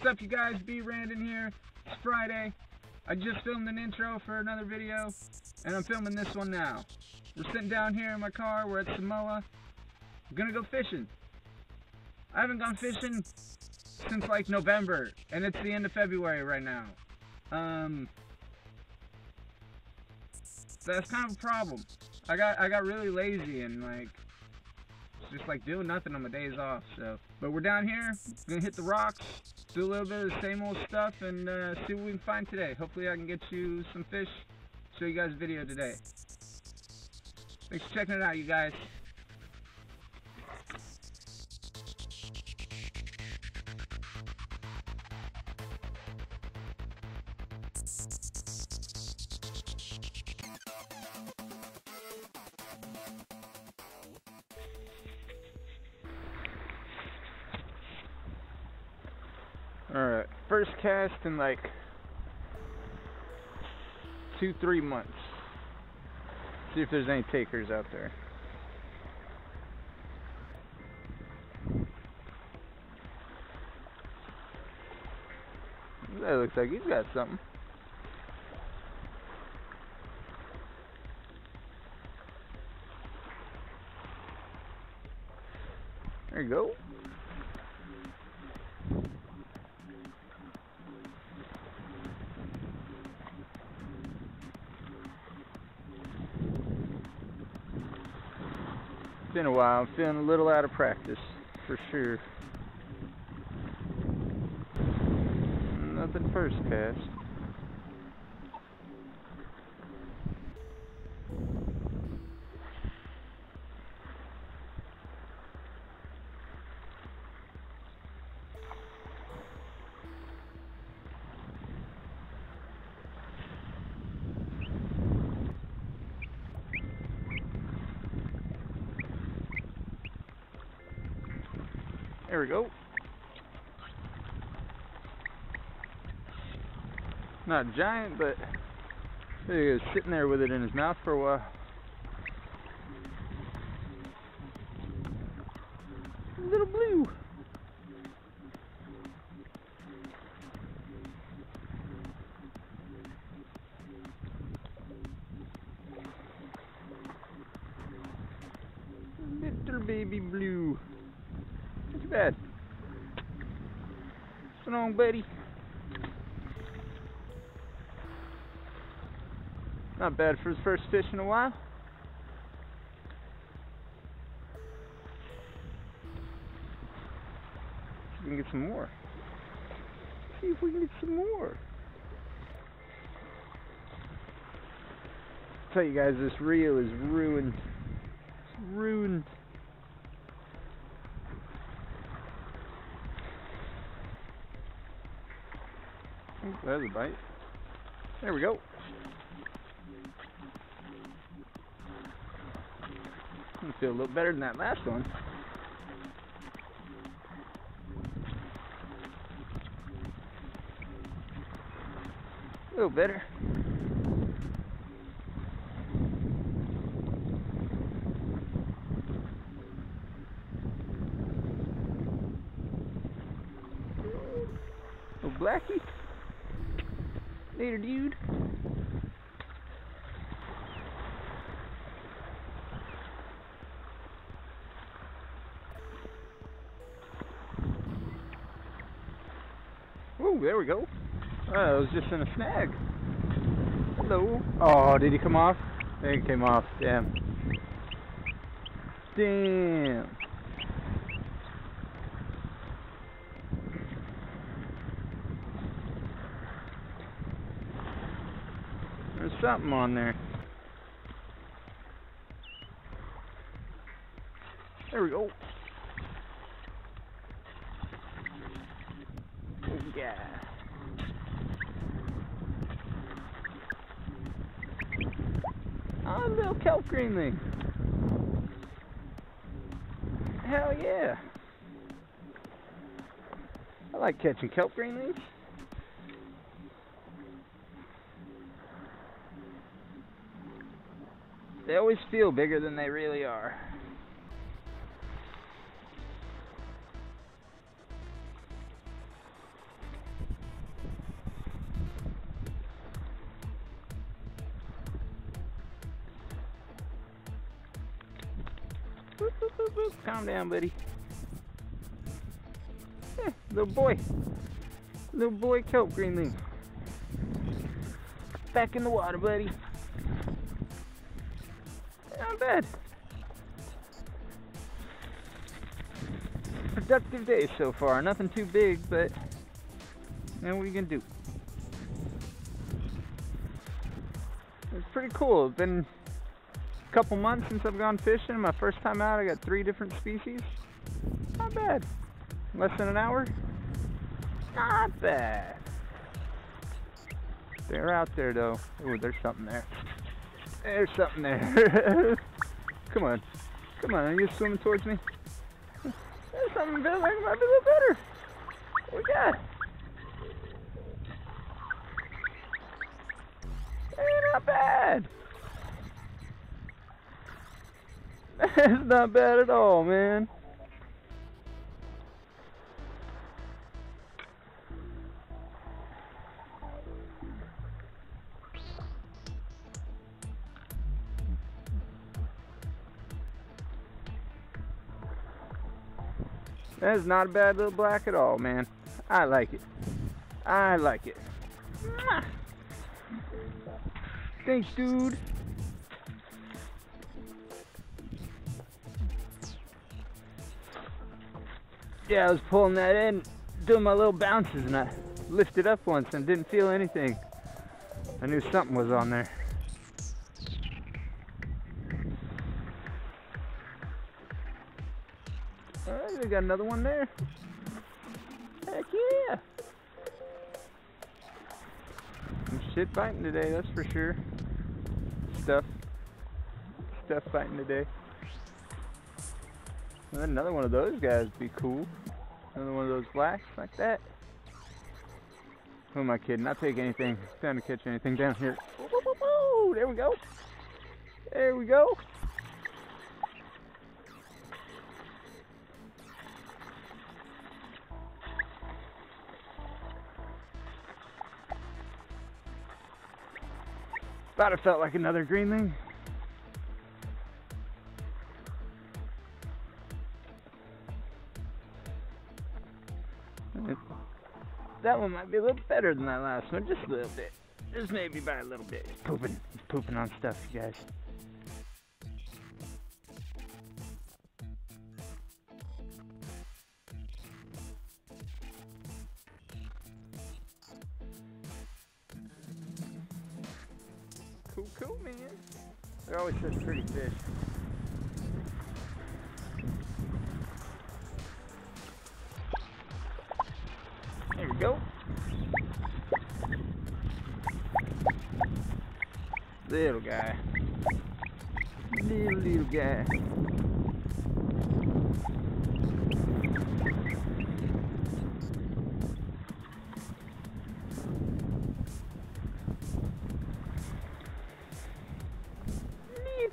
What's up, you guys? Brandon here. It's Friday. I just filmed an intro for another video, and I'm filming this one now. We're sitting down here in my car. We're at Samoa. I'm gonna go fishing. I haven't gone fishing since like November, and it's the end of February right now. Um, that's kind of a problem. I got I got really lazy and like just like doing nothing on my days off. So, but we're down here, gonna hit the rocks, do a little bit of the same old stuff, and uh, see what we can find today. Hopefully, I can get you some fish. Show you guys a video today. Thanks for checking it out, you guys. Alright, first cast in like two, three months. See if there's any takers out there. That looks like he's got something. There you go. It's been a while. I'm feeling a little out of practice, for sure. Nothing first cast. There we go. Not giant, but he was sitting there with it in his mouth for a while. Little blue. Little baby blue. Not too bad. What's going on, buddy? Not bad for his first fish in a while. See if we can get some more. See if we can get some more. tell you guys, this reel is ruined. It's ruined. Ooh, there's a bite. There we go. I feel a little better than that last one. A little better. Oh, Blackie. Later, dude. Oh, there we go. Oh, it was just in a snag. Hello. Oh, did he come off? He came off. Damn. Damn. There's something on there. There we go. Oh yeah. Oh, kelp greenling. Hell yeah. I like catching kelp greenlings. They always feel bigger than they really are. Calm down, buddy. Yeah, little boy. Little boy kelp greenling. Back in the water, buddy. Not bad. Productive day so far. Nothing too big, but now what are you gonna do? It's pretty cool. Been couple months since I've gone fishing. My first time out, I got three different species. Not bad. Less than an hour. Not bad. They're out there though. Oh, there's something there. There's something there. Come on. Come on, are you swimming towards me? There's something that might be a little better. What we got? Hey, not bad. That's not bad at all, man. That is not a bad little black at all, man. I like it. I like it. Thanks, dude. Yeah, I was pulling that in, doing my little bounces, and I lifted up once and didn't feel anything. I knew something was on there. Alright, we got another one there. Heck yeah! Some shit biting today, that's for sure. Stuff. Stuff biting today. Another one of those guys would be cool. Another one of those blacks like that. Who am I kidding? I'll take anything. Time to catch anything down here. There we go. There we go. Thought it felt like another greenling. That one might be a little better than that last one, just a little bit. Just maybe by a little bit. Pooping. Pooping on stuff, you guys. Cool, cool, man. They're always such pretty fish. Little guy. Little, little guy.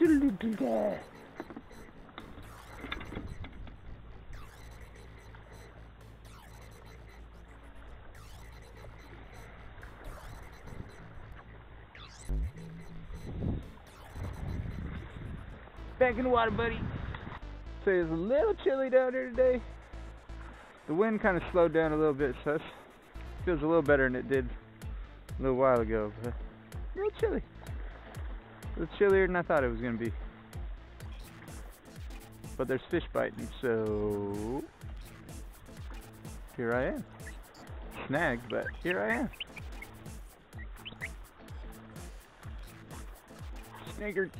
Little, little guy. The water, buddy. So it's a little chilly down here today. The wind kind of slowed down a little bit, so it feels a little better than it did a little while ago. But a little chilly. A little chillier than I thought it was going to be. But there's fish biting, so here I am. Snagged, but here I am. Snagged.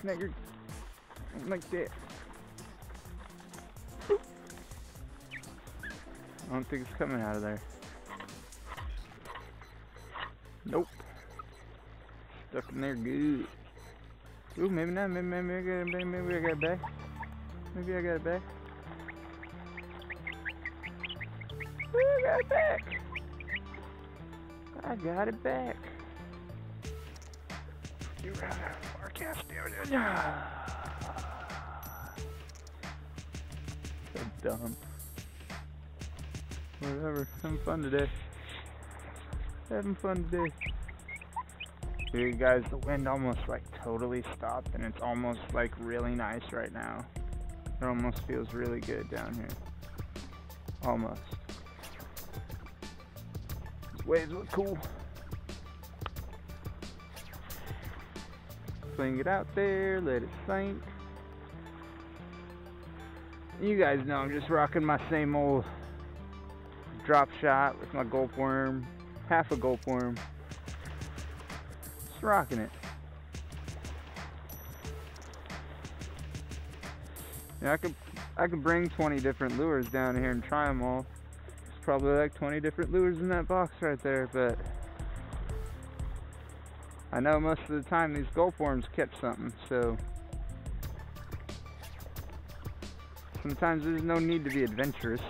Snagged. Like that. I don't think it's coming out of there. Nope. Stuck in there good. Ooh, maybe not. Maybe, maybe, I got it, maybe, maybe I got it back. Maybe I got it back. Ooh, I got it back. I got it back. You got it. Forecast So dumb. Whatever. Having fun today. Having fun today. You guys, the wind almost like totally stopped and it's almost like really nice right now. It almost feels really good down here. Almost. These waves look cool. Fling it out there, let it sink. You guys know I'm just rocking my same old drop shot with my gulp worm, half a gulp worm. Just rocking it. Yeah, I could I could bring 20 different lures down here and try them all. There's probably like 20 different lures in that box right there, but I know most of the time these gulp worms catch something, so sometimes there's no need to be adventurous.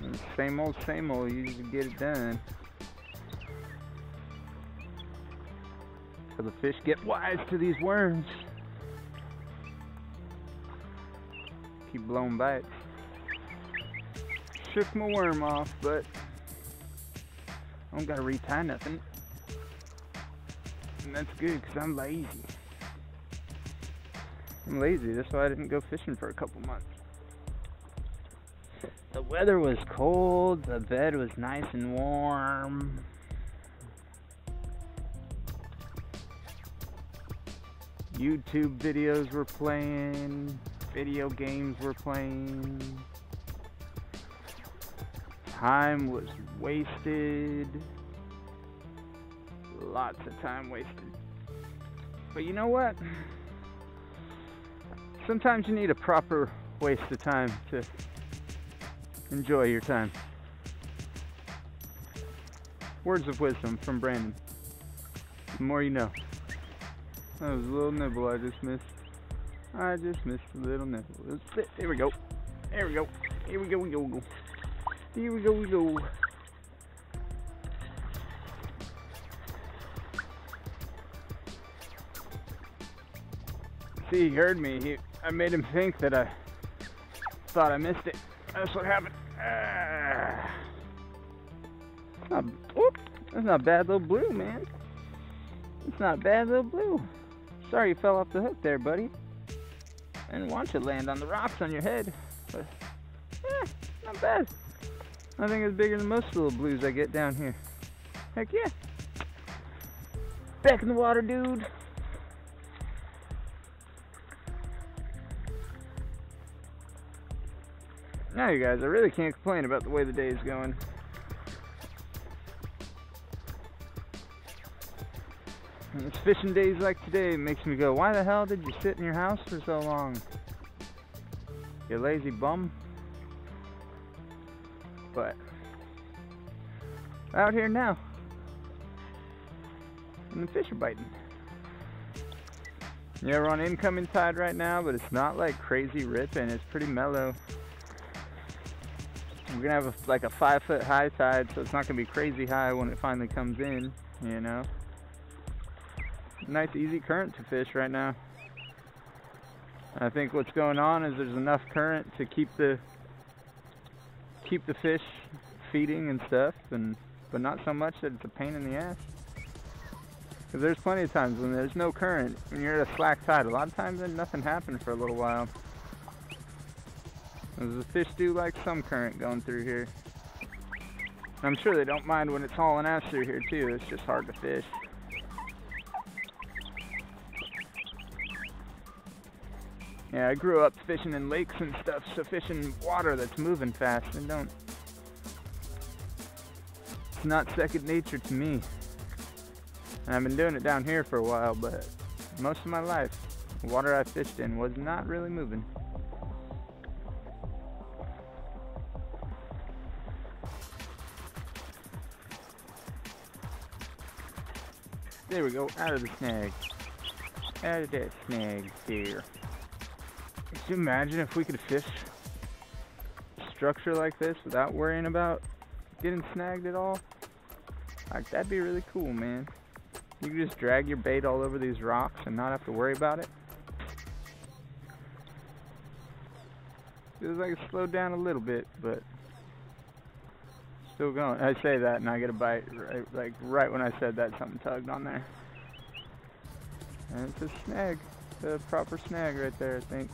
And same old, same old, you just get it done. So the fish get wise to these worms. Keep blowing bites. Shook my worm off, but I don't gotta retie nothing. And that's good, because I'm lazy. I'm lazy, that's why I didn't go fishing for a couple months. The weather was cold, the bed was nice and warm. YouTube videos were playing, video games were playing. Time was wasted. Lots of time wasted. But you know what? Sometimes you need a proper waste of time to enjoy your time. Words of wisdom from Brandon. The more you know. That was a little nibble I just missed. I just missed a little nibble. There we go. There we go. Here we go. We go. Here we go. We go. See, he heard me. He, I made him think that I thought I missed it. That's what happened. It's not, whoop, that's not bad little blue, man. It's not bad little blue. Sorry you fell off the hook there, buddy. I didn't want you to land on the rocks on your head. But, yeah, not bad. I think it's bigger than most little blues I get down here. Heck yeah. Back in the water, dude. Now, you guys, I really can't complain about the way the day is going. And it's fishing days like today makes me go, why the hell did you sit in your house for so long? You lazy bum. But, out here now. And the fish are biting. Yeah, we're on incoming tide right now, but it's not like crazy ripping. It's pretty mellow. We're gonna have a, like a five foot high tide, so it's not gonna be crazy high when it finally comes in, you know. Nice easy current to fish right now. I think what's going on is there's enough current to keep the keep the fish feeding and stuff, and but not so much that it's a pain in the ass. Because there's plenty of times when there's no current, when you're at a slack tide, a lot of times then nothing happens for a little while. The fish do like some current going through here. I'm sure they don't mind when it's hauling ass through here too, it's just hard to fish. Yeah, I grew up fishing in lakes and stuff, so fishing water that's moving fast and don't... It's not second nature to me. And I've been doing it down here for a while, but most of my life, the water I fished in was not really moving. There we go, out of the snag. Out of that snag there. You imagine if we could fish structure like this without worrying about getting snagged at all? Like, that'd be really cool, man. You could just drag your bait all over these rocks and not have to worry about it. Feels like it slowed down a little bit, but Still going. I say that and I get a bite. Right, like right when I said that, something tugged on there. And it's a snag. the proper snag right there, I think.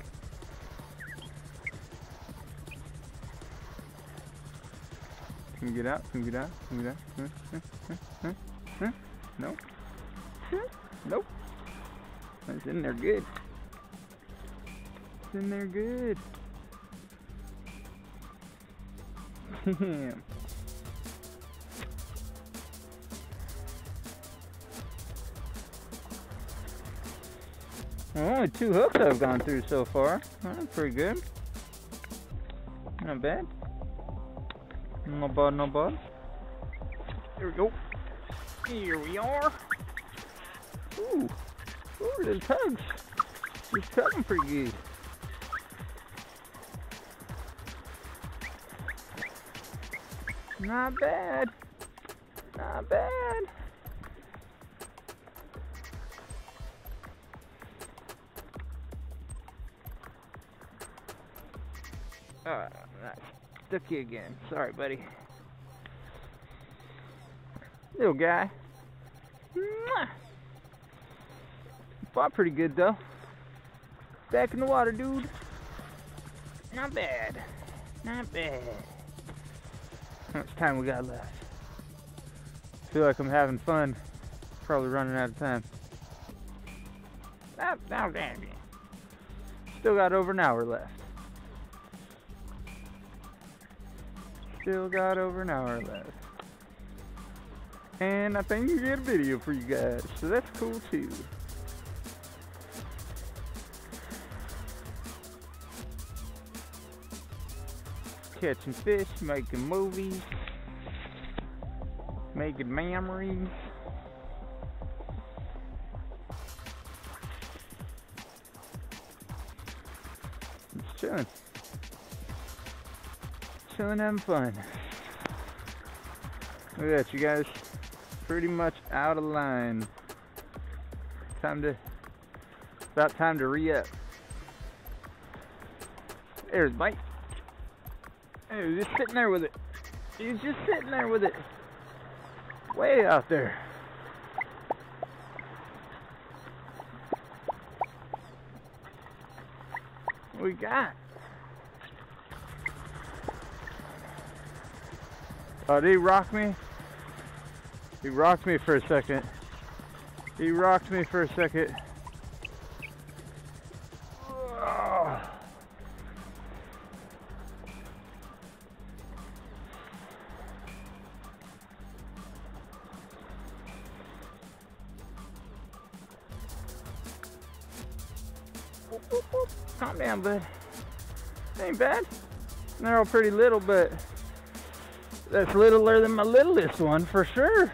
Can you get out? Can you get out? Can you get out? Huh? Huh? Huh? Huh? No? Nope. It's in there good. It's in there good. Damn. Only two hooks I've gone through so far. That's pretty good. Not bad. No bad, no bad. Here we go. Here we are. Ooh. Ooh, little tugs. He's tugging pretty good. Not bad. Not bad. Uh, oh, stuck you again. Sorry, buddy. Little guy. Fought pretty good though. Back in the water, dude. Not bad. Not bad. How much time we got left? Feel like I'm having fun. Probably running out of time. Ah, now, damn you. Still got over an hour left. Still got over an hour left. And I think you get a video for you guys, so that's cool too. Catching fish, making movies, making memories. Just chilling. Chilling, having fun. Look at that, you guys. Pretty much out of line. Time to, about time to re-up. There's Mike. Hey, he's just sitting there with it. He's just sitting there with it. Way out there. We got? Oh, did he rock me? He rocked me for a second. He rocked me for a second. Oh. Calm down, bud. Ain't bad. They're all pretty little, but that's littler than my littlest one for sure.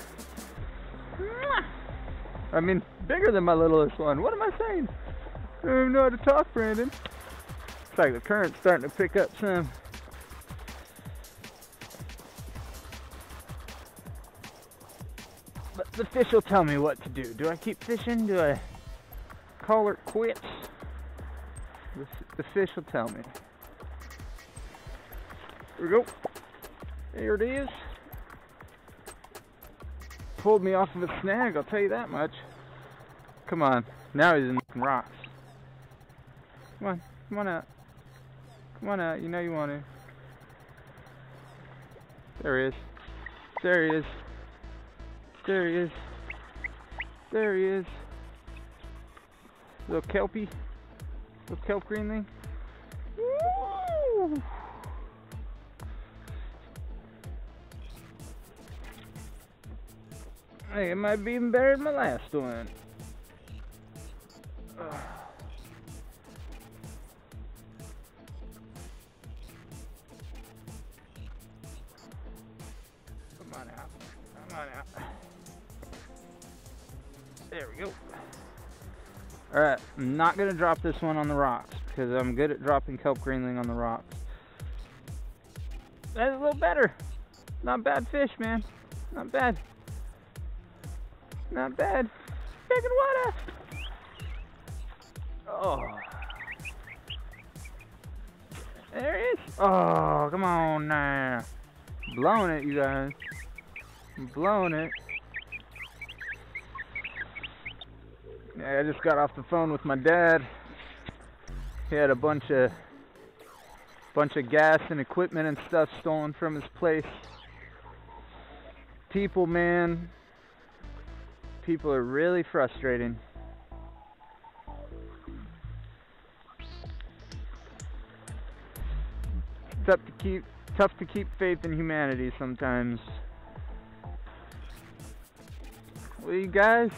I mean, bigger than my littlest one. What am I saying? I don't even know how to talk, Brandon. It's like the current's starting to pick up some. But the fish will tell me what to do. Do I keep fishing? Do I call it quits? The, the fish will tell me. Here we go. There it is. Pulled me off of a snag, I'll tell you that much. Come on. Now he's in rocks. Come on. Come on out. Come on out. You know you want to. There he is. There he is. There he is. There he is. Little kelpie. Little kelp greenling. Woo! Hey, it might be even better than my last one. Come on out. Come on out. There we go. Alright, I'm not going to drop this one on the rocks because I'm good at dropping kelp greenling on the rocks. That's a little better. Not bad fish, man. Not bad. Not bad. Back in water. Oh. There it is. Oh, come on now. Blowing it, you guys. Blowing it. Yeah, I just got off the phone with my dad. He had a bunch of bunch of gas and equipment and stuff stolen from his place. People, man, people are really frustrating. Tough to keep tough to keep faith in humanity sometimes. Well, you guys,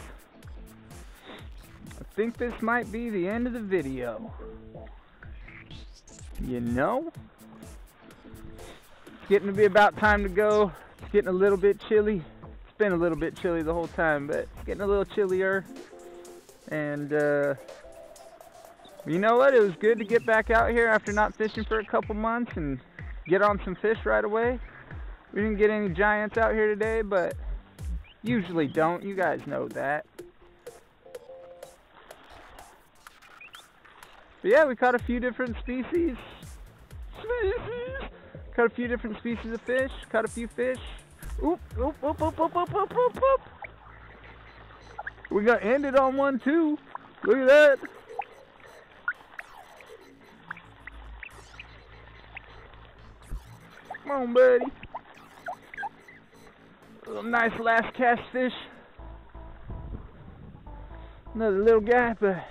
I think this might be the end of the video. You know? It's getting to be about time to go. It's getting a little bit chilly. Been a little bit chilly the whole time, but getting a little chillier. And, uh, you know what? It was good to get back out here after not fishing for a couple months and get on some fish right away. We didn't get any giants out here today, but usually don't. You guys know that. But yeah, we caught a few different species. Species! Caught a few different species of fish. Caught a few fish. Oop, oop, oop, oop, oop, oop, oop, oop, oop. We got ended on one too. Look at that. Come on, buddy. A little nice last cast fish. Another little guy, but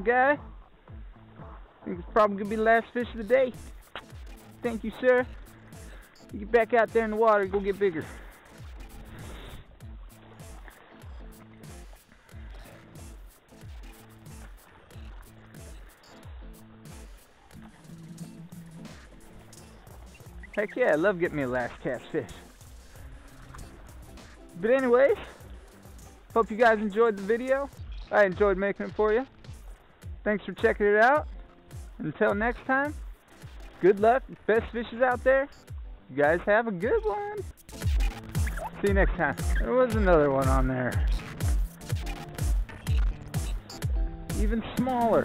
little guy. I think it's probably gonna be the last fish of the day. Thank you, sir. You get back out there in the water, go get bigger. Heck yeah, I love getting me a last cast fish. But anyways, hope you guys enjoyed the video. I enjoyed making it for you. Thanks for checking it out. Until next time, good luck. Best fishes out there. You guys have a good one. See you next time. There was another one on there. Even smaller.